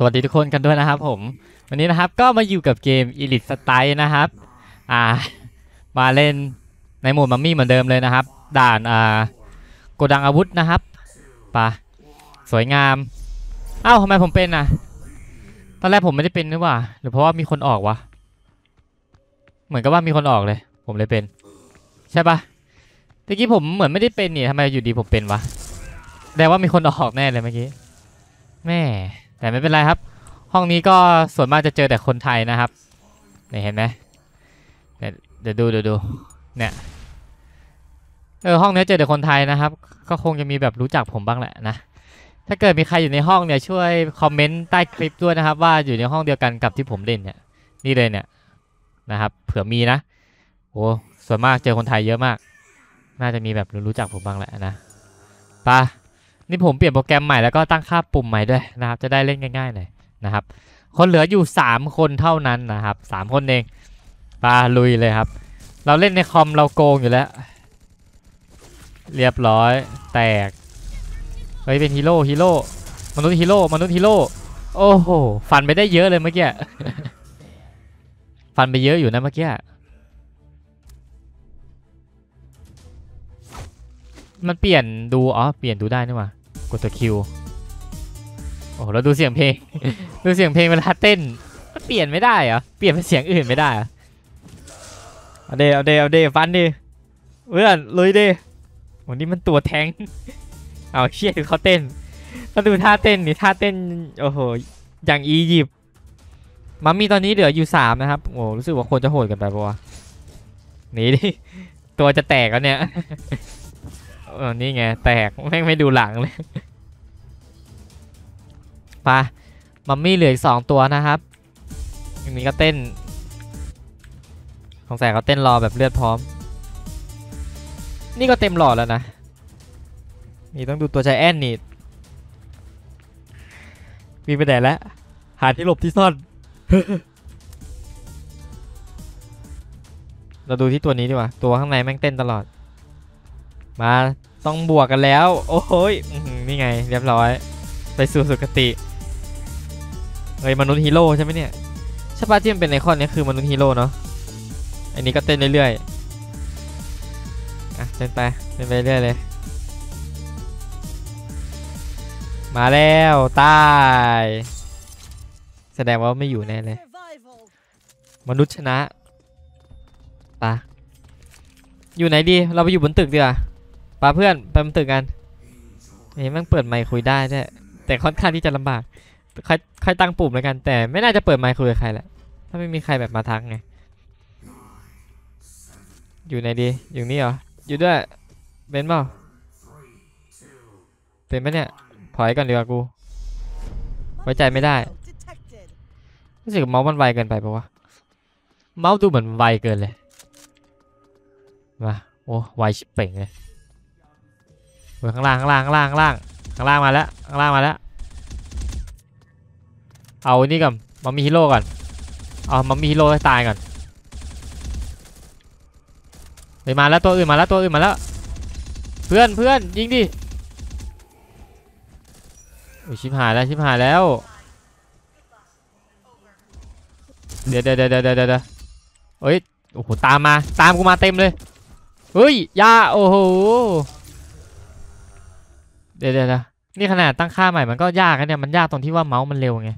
สวัสดีทุกคนกันด้วยนะครับผม วันนี้นะครับก็มาอยู่กับเกม Elite Style นะครับ อ่า มาเล่นในโหมดมัมมี่เหมือนเดิมเลยนะครับ ด่านอ่าโกดังอาวุธนะครับปะสวยงาม เอ้าทำไมผมเป็นอะ ตอนแรกผมไม่ได้เป็นนึกว่าหรือเพราะว่ามีคนออกวะ เหมือนกับว่ามีคนออกเลย ผมเลยเป็น ใช่ปะตะกี้ผมเหมือนไม่ได้เป็นนี่ทำไมอยู่ดีผมเป็นวะแสดงว่ามีคนออกแน่เลยเมื่อกี้ แม่ แต่ไม่เป็นไรครับ ห้องนี้ก็ส่วนมากจะเจอแต่คนไทยนะครับเนี่ยเห็นไหมเดี๋ยวดูเดี๋ยวดูเนี่ยเออห้องนี้เจอแต่คนไทยนะครับ ก็คงจะมีแบบรู้จักผมบ้างแหละนะถ้าเกิดมีใครอยู่ในห้องเนี่ยช่วยคอมเมนต์ใต้คลิปด้วยนะครับ ว่าอยู่ในห้องเดียวกันกับที่ผมเล่นเนี่ยนี่เลยเนี่ยนะครับ เผื่อมีนะโอ้ส่วนมากเจอคนไทยเยอะมาก น่าจะมีแบบรู้จักผมบ้างแหละนะไปะ นี่ผมเปลี่ยนโปรแกรมใหม่แล้วก็ตั้งค่าปุ่มใหม่ด้วยนะครับ จะได้เล่นง่ายๆหน่อยนะครับ คนเหลืออยู่ 3 คนเท่านั้นนะครับ 3 คนเองป่ะลุยเลยครับ เราเล่นในคอมเราโกงอยู่แล้ว เรียบร้อยแตกเฮ้ยเป็นฮีโร่ฮีโร่มนุษย์ฮีโร่มนุษย์ฮีโร่โอ้โหฟันไปได้เยอะเลยเมื่อกี้ฟันไปเยอะอยู่นะเมื่อกี้มันเปลี่ยนดูอ๋อเปลี่ยนดูได้นี่หว่า กดตัวคิวโอ้โหแล้วดูเสียงเพลง ดูเสียงเพลงเวลาเต้นมันเปลี่ยนไม่ได้เหรอ เปลี่ยนเป็นเสียงอื่นไม่ได้เหรอเอาเดเอาเดเอาเดฟันดิเพื่อนลุยดิวันนี้มันตัวแทง เอาเชี่ยดูเขาเต้นก็ดูท่าเต้นนี่ท่าเต้นโอ้โหอย่างอียิปต์มัมมี่ตอนนี้เหลืออยู่สามนะครับโอ้รู้สึกว่าคนจะโหดกันไปปะวะหนีดิตัวจะแตกแล้วเนี่ย นี่ไง แตก แม่งไม่ดูหลังเลยไปะมัมมี่เหลืออีกสองตัวนะครับอันนี้ก็เต้นสงสัยเขาเต้นรอแบบเลือดพร้อม นี่ก็เต็มหลอดแล้วนะ นี่ต้องดูตัวใจแอนนี่มีไปไหนแล้วหาที่หลบที่ซ่อน เราดูที่ตัวนี้ดีกว่า ตัวข้างในแม่งเต้นตลอด มาต้องบวกกันแล้ว โอ้โหยนี่ไง เรียบร้อย ไปสู่สุคติเฮ้ยมนุษย์ฮีโร่ใช่ไหมเนี่ยใช่ปะที่มันเป็นไอคอนนี้คือมนุษย์ฮีโร่เนาะอันนี้ก็เต้นเรื่อยๆอะเต้นไปเต้นไปเรื่อยเลย มาแล้วตายแสดงว่าไม่อยู่แน่เลย มนุษย์ชนะปะอยู่ไหนดี เราไปอยู่บนตึกดีกว่า ปะเพื่อนไปบนตึกกันเฮ้ยมันเปิดไมค์คุยได้ด้วยแต่ค่อนข้างที่จะลำบากใครใครตั้งปุ่มแล้วกัน แต่ไม่น่าจะเปิดไมค์คุยกับใครแหละถ้าไม่มีใครแบบมาทักไงอยู่ไหนดีอยู่นี่เหรออยู่ด้วยเป็นเปล่าเป็นไหมเนี่ยถอยก่อนดีกว่ากูไว้ใจไม่ได้รู้สึกเมาส์มันไวเกินไปปะวะเมาส์ดูเหมือนไวเกินเลยมาโอ้ไวชิบเป่งเลย ข้างล่างข้างล่างข้างล่างข้างล่างข้างล่างมาแล้วข้างล่างมาแล้วเอาอันนี่ก่อนมัมมี่ฮีโร่ก่อนเอามัมมี่ฮีโร่ให้ตายก่อนเฮ้ยมาแล้วตัวอื่นมาแล้วตัวอื่นมาแล้วเพื่อนเพื่อนยิงดิโอ้ยชิบหายแล้วชิบหายแล้วเดี๋ยวเดี๋ยวเดี๋ยวเดี๋ยวเดี๋ยวเฮ้ยโอ้โหตามมาตามกูมาเต็มเลยเฮ้ยยาโอ้โห เดี๋ยวเดี๋ยวนี่ขนาดตั้งค่าใหม่มันก็ยากนะเนี่ยมันยากตรงที่ว่าเมาส์มันเร็วไง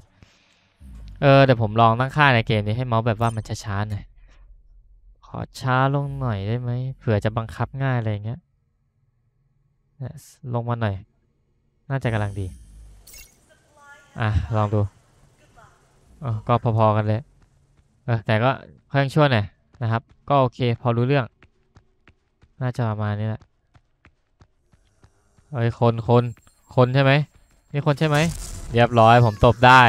เออเดี๋ยวผมลองตั้งค่าในเกมนี้ให้เมาส์แบบว่ามันช้าๆหน่อยขอช้าลงหน่อยได้ไหมเผื่อจะบังคับง่ายอะไรอย่างเงี้ยลงมาหน่อย น่าจะกำลังดี อะ ลองดูเออก็พอๆกันเลยเออแต่ก็ค่อยช่วยหน่อยนะครับ ก็โอเค พอรู้เรื่อง น่าจะประมาณนี้แหละ เอ้ยคนคนคนใช่ไหมนี่คนใช่ไหมเรียบร้อยผมตบได้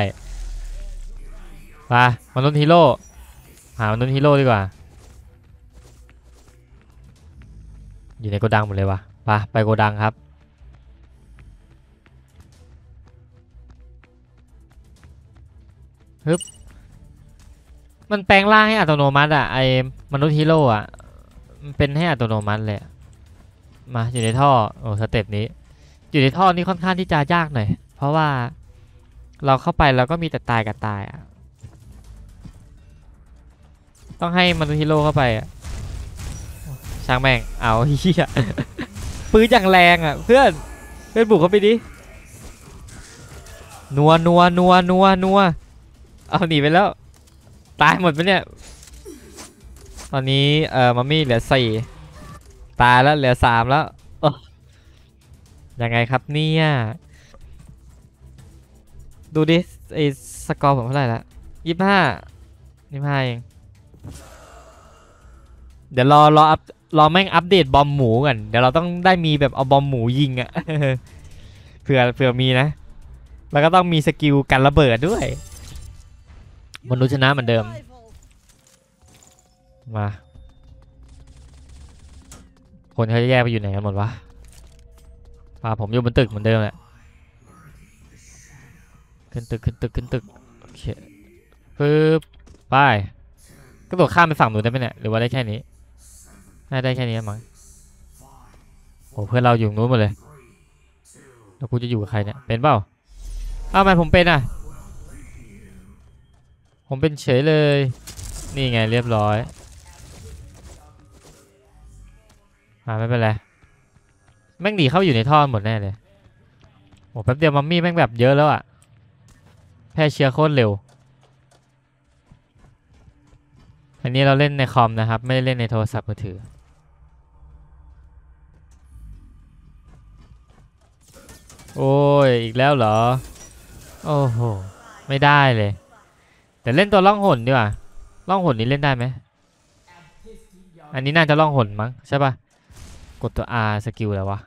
ไปมนุษย์ฮีโร่หามนุษย์ฮีโร่ดีกว่า อยู่ในโกดังหมดเลยวะไปไปโกดังครับฮึบมันแปลงร่างให้อัตโนมัติอะไอมนุษย์ฮีโร่อะมันเป็นให้อัตโนมัติเลยอะ มาอยู่ในท่อโอ้ step นี้ อยู่ในท่อนี่ค่อนข้างที่จะยากหน่อย เพราะว่าเราเข้าไปเราก็มีแต่ตายกับตายอะต้องให้มนุษย์ฮีโร่เข้าไปอะช่างแม่งเอาเฮียปืนอย่างแรงอะ เพื่อนเพื่อนบุกเข้าไปดินัวนัวนัวนัวนัวเอาหนีไปแล้ว ตายหมดไปเนี่ย ตอนนี้เอ่อมัมมี่เหลือสี่ ตายแล้วเหลือสามแล้วยังไงครับเนี่ยดูดิไอสกอร์ผมเท่าไหร่ละยี่ห้ายี่ห้าเองเดี๋ยวรอรออัพรอแม่งอัปเดต bomb หมูก่อนเดี๋ยวเราต้องได้มีแบบเอา bomb หมูยิงอะเผื่อเผื่อมีนะ แล้วก็ต้องมี skill กันระเบิดด้วยมนุษย์ชนะเหมือนเดิมมา คนเขาจะแยกไปอยู่ไหนกันหมดวะมาผมอยู่บนตึกเหมือนเดิมแหละขึ้นตึกขึ้นตึกขึ้นตึกโอเคปึ๊บไปก็โดดข้ามไปฝั่งนู้นได้ไหมเนี่ยหรือว่าได้แค่นี้น่าได้แค่นี้มั้งโอ้เพื่อนเราอยู่นู้นหมดเลยแล้วกูจะอยู่กับใครเนี่ยเป็นเปล่าอ้าวทำไมผมเป็นอะผมเป็นเฉยเลย นี่ไงเรียบร้อย อ่าไม่เป็นไรแม่งดีเข้าอยู่ในท่อหมดแน่เลยโอ้แป๊บเดียวมัมมี่แม่งแบบเยอะแล้วอะแพร่เชื้อโคตรเร็ว อันนี้เราเล่นในคอมนะครับ ไม่ได้เล่นในโทรศัพท์มือถือ โอ้ย อีกแล้วเหรอ โอ้โห ไม่ได้เลย แต่เล่นตัวล่องหนดีกว่าล่องหนนี้เล่นได้ไหม อันนี้น่าจะล่องหนมั้งใช่ปะ กดตัว R สกิลแล้ววะ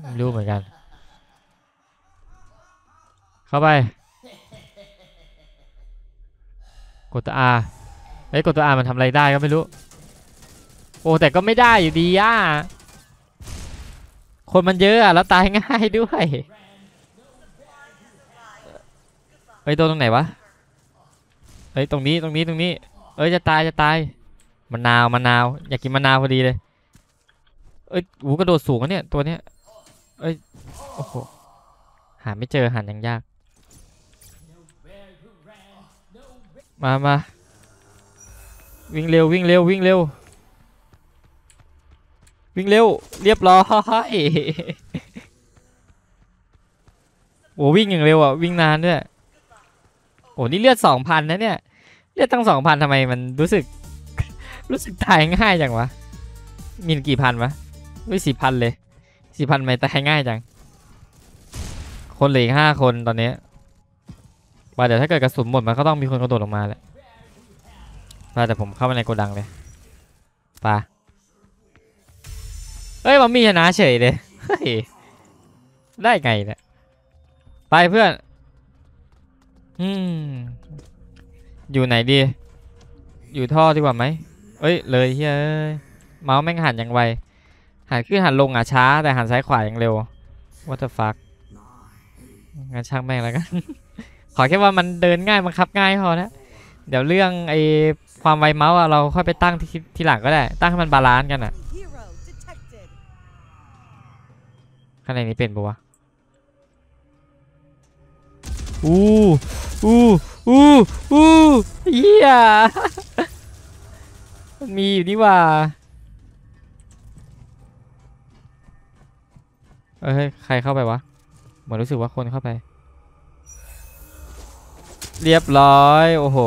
ไม่รู้เหมือนกัน เข้าไป กดตัว R เฮ้กดตัว R มันทำอะไรได้ก็ไม่รู้ โอ้แต่ก็ไม่ได้อยู่ดีอะ คนมันเยอะอะแล้วตายง่ายด้วยเฮ้ยตัวตรงไหนวะเฮ้ยตรงนี้ตรงนี้ตรงนี้ เอ้ยจะตายจะตาย มะนาวมะนาวอยากกินมะนาวพอดีเลย เอ้ยหูกระโดดสูงอะเนี่ยตัวเนี้ย เอ้ยโอ้โหหาไม่เจอหายังยาก มามาวิ่งเร็ววิ่งเร็ววิ่งเร็ววิ่งเร็วเรียบร้อยโอ้วิ่งอย่างเร็วอะวิ่งนานด้วยโอ้นี่เลือดสองพันนะเนี่ย เลือดตั้งสองพันทำไมมันรู้สึก รู้สึกตายง่ายจังวะ มีกี่พันวะอุ้ยสี่พันเลยสี่พันไม่ตายง่ายจัง คนเหลืออีกห้าคนตอนนี้ว่าเดี๋ยวถ้าเกิดกระสุนหมดมันก็ต้องมีคนกระโดดลงมาแหละว่าแต่ผมเข้าไปในโกดังเลยไปเฮ้ยมันมีชนะเฉยเลยเฮ้ยได้ไงเนี่ยไปเพื่อน อืม อยู่ไหนดี อยู่ท่อดีกว่าไหม เอ้ยเลยเฮ้ยเมาส์แม่งหันอย่างไวหันขึ้นหันลงอะช้า แต่หันซ้ายขวาอย่างเร็ว what the fuck งั้นช่างแม่งแล้วกัน ขอแค่ว่ามันเดินง่ายบังคับง่ายพอนะ เดี๋ยวเรื่องไอความไวเมาส์อะเราค่อยไปตั้งที่ทีหลังก็ได้ ตั้งให้มัน balance กันอะข้างในนี้เป็นปะวะอู้อู้อู้อู้เหี้ย มันมีอยู่นี่ว่าเอ้ยใครเข้าไปวะเหมือนรู้สึกว่าคนเข้าไป เรียบร้อยโอ้โห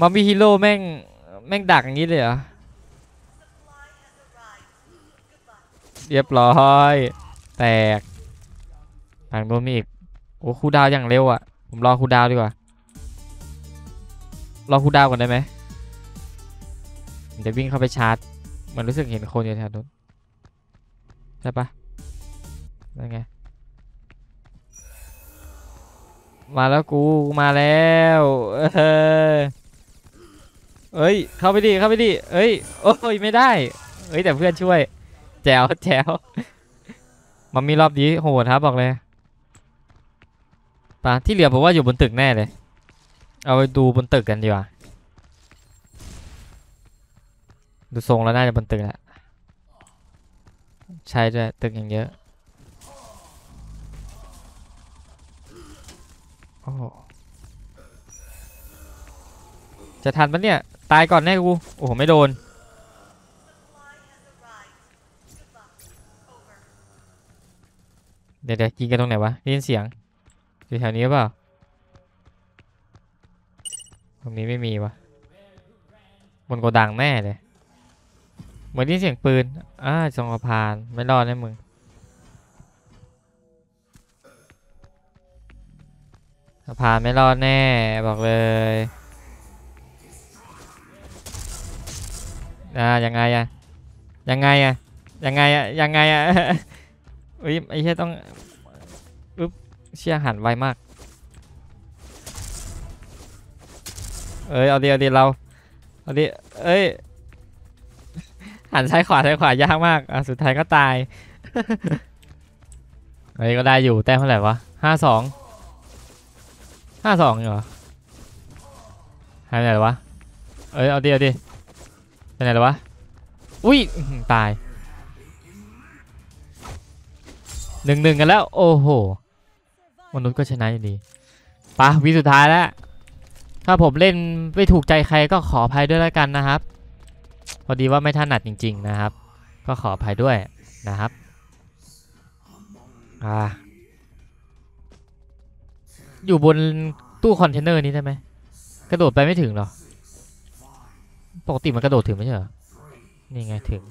มามีฮีโร่แม่งแม่งดักอย่างนี้เลยเหรอเรียบร้อย แตกทางโดนมีอีกโอ้คูดาวอย่างเร็วอะ่ะ ผมรอคูดาวดีกว่า รอคูดาวก่อนได้ไหม ผมจะวิ่งเข้าไปชาร์จ มันรู้สึกเห็นคนอยู่แถวนู้นใช่ปะนั่นไง มาแล้วกูมาแล้วเออเอ้ย เข้าไปดิ เข้าไปดิ เอ้ย โอ้ย ไม่ได้ เอ้ย แต่เพื่อนช่วย แจวแจวมันมีรอบนี้โหดครับบอกเลยปะที่เหลือผมว่าอยู่บนตึกแน่เลย เอาไปดูบนตึกกันดีกว่า ดูทรงแล้วน่าจะบนตึกแหละใช่ด้วยตึกอย่างเยอะหจะทันปะเนี่ย ตายก่อนแน่กู โอ้โห ไม่โดน เดี๋ยวเดี๋ยวยิงกันตรงไหนวะได้ยินเสียง อยู่แถวนี้เปล่า ตรงนี้ไม่มีวะบนโกดังแน่เลย เหมือนได้ยินเสียงปืน อ่าจงสะพาน ไม่รอดแน่มึงสะพานไม่รอดแน่บอกเลย อ่า ยังไงอะยังไงอะยังไงอะยังไงอะอุ้ยไอ้เหี้ยต้องอึ๊บเชี่ยหันไวมาก เอ้ย เอาดีเอาดีเรา เอาดีเอ้ย หันซ้ายขวาซ้ายขวายากมากอะสุดท้ายก็ตายเฮ้ยก็ได้อยู่แต้มเท่าไหร่วะห้าสองห้าสองเหรอหายไปไหนวะเอ้ยเอาดีเอาดีไปไหนแล้ววะอุ้ยตายหนึ่งหนึ่งกันแล้ว โอ้โหมนุษย์ก็ชนะอยู่ดีปะวิสุดท้ายแล้ว ถ้าผมเล่นไม่ถูกใจใครก็ขออภัยด้วยแล้วกันนะครับ อดีว่าไม่ถนัดจริง ๆ นะครับ ก็ขออภัยด้วยนะครับอ่าอยู่บนตู้คอนเทนเนอร์นี้ได้ไหมกระโดดไปไม่ถึงหรอ ปกติมันกระโดดถึงไม่ใช่เหรอ นี่ไงถึง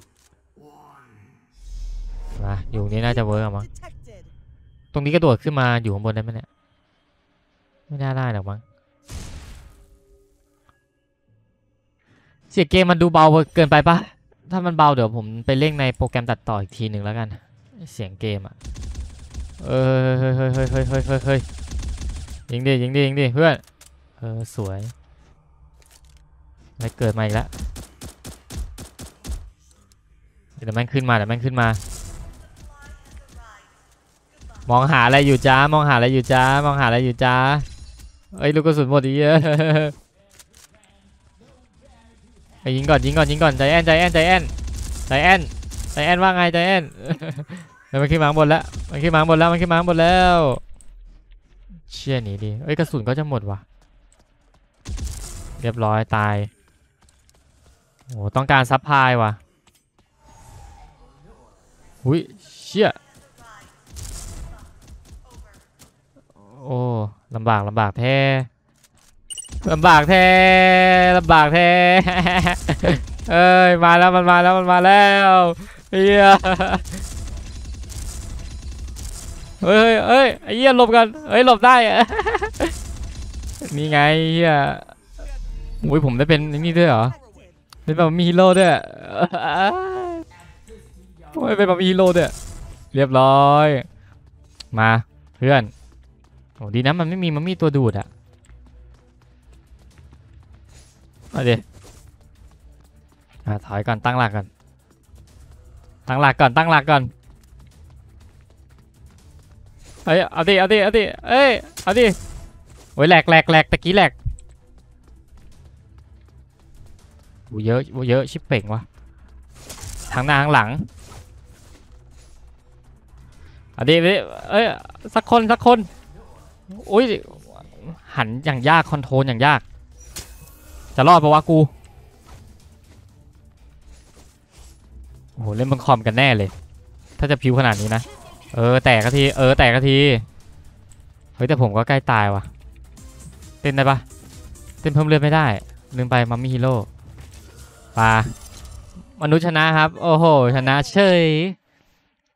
มาอยู่นี่น่าจะ work มั้ง ตรงนี้กระโดดขึ้นมาอยู่ข้างบนได้ไหมเนี่ย ไม่น่าได้หรอกมั้ง เสียงเกมมันดูเบาเกินไปปะถ้ามันเบาเดี๋ยวผมไปเร่งในโปรแกรมตัดต่ออีกทีหนึ่งแล้วกัน เสียงเกมอะเฮ้ยเฮ้ยเฮ้ยเฮ้ยเฮ้ยเฮ้ยเฮ้ยยิงดิยิงดิยิงดิเพื่อน เออสวย ไม่เกิดมาอีกแล้วเดี๋ยวแม่งขึ้นมาเดี๋ยวแม่งขึ้นมา มองหาอะไรอยู่จ้ามองหาอะไรอยู่จ้ามองหาอะไรอยู่จ้าเอ้ยลูกกระสุนหมดอีกเยอะ ยิงก่อนยิงก่อนยิงก่อนใจแอนใจแอนใจแอนใจแอนใจแอนว่าไงใจแอนเดี๋ยวมันขึ้นมาข้างบนแล้วมันขึ้นมาข้างบนแล้วมันขึ้นมาข้างบนแล้วเชี่ยหนีดิเอ้ยกระสุนก็จะหมดว่ะ เรียบร้อยตายโอ้ต้องการซับพลายว่ะหุยเชี่ยโอ้ลำบากลำบากแท้ ลำบากแท้ลำบากแท้เอ้ยมาแล้วมันมาแล้วมันมาแล้วเฮียเฮ้ยเฮ้ยไอ้เหี้ยหลบกันเฮ้ยหลบได้นี่ไงเฮียอุ้ยผมได้เป็นนี่ด้วยเหรอเป็นแบบมีฮีโร่ด้วยโอ้ยเป็นแบบมีฮีโร่ด้วยเรียบร้อย มาเพื่อนโอ้ดีนะมันไม่มีมันมีตัวดูดอะ เอาดิอะถอยก่อนตั้งหลักก่อน ตั้งหลักก่อนตั้งหลักก่อนเฮ้ยเอาดิเอาดิเอาดิเอ้ยเอาดิโอ้ยแหลกแหลกแหลกตะกี้แหลกโอ้เยอะโอ้เยอะชิบเป่งวะทางหน้าทางหลังอันนี้เอ้ยสักคนสักคน อุ้ยหันอย่างยากคอนโทรลอย่างยาก จะรอดปะวะกู โอ้โห เล่นบนคอมกันแน่เลย ถ้าจะพิวขนาดนี้นะ เออ แตกกะที เออ แตกกะที เฮ้ย แต่ผมก็ใกล้ตายว่ะ เต้นได้ปะเต้นเพิ่มเลือดไม่ได้ ลืมไปมัมมี่ฮีโร่ปามนุษย์ชนะครับ โอ้โห ชนะเฉย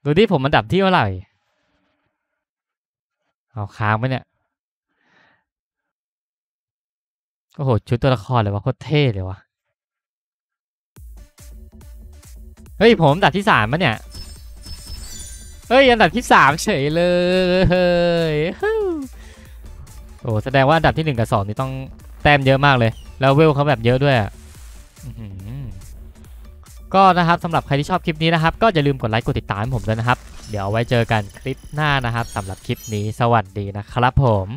ดูที่ผมอันดับที่เท่าไหร่ เอาค้างไปเนี่ย โอ้โห ชุดตัวละครเลยวะโคตรเท่เลยวะเฮ้ย ผมอันดับที่สามปะเนี่ย เฮ้ยอันดับที่สามเฉยเลยโอ้แสดงว่าอันดับที่หนึ่งกับสองนี่ต้องแต้มเยอะมากเลย แล้วเวลเขาแบบเยอะด้วยก็นะครับสำหรับใครที่ชอบคลิปนี้นะครับ ก็อย่าลืมกดไลค์กดติดตามให้ผมด้วยนะครับ เดี๋ยวไว้เจอกันคลิปหน้านะครับสำหรับคลิปนี้สวัสดีนะครับผม